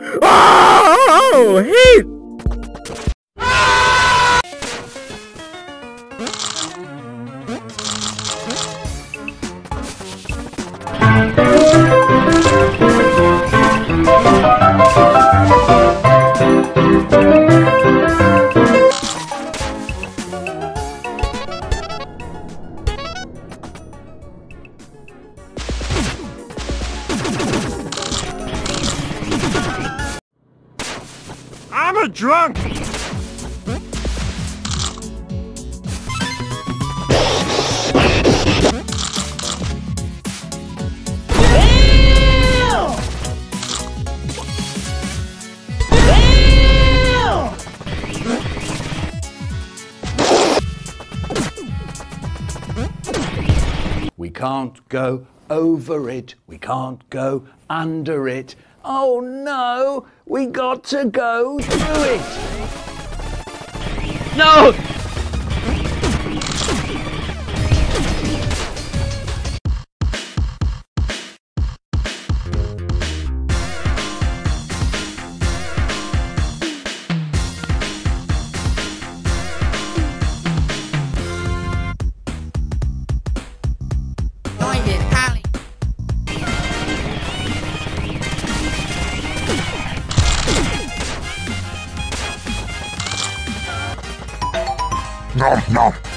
Oh, heat! I'm a drunk! We can't go over it. We can't go under it. Oh no, we got to go do it. No! Nom nom.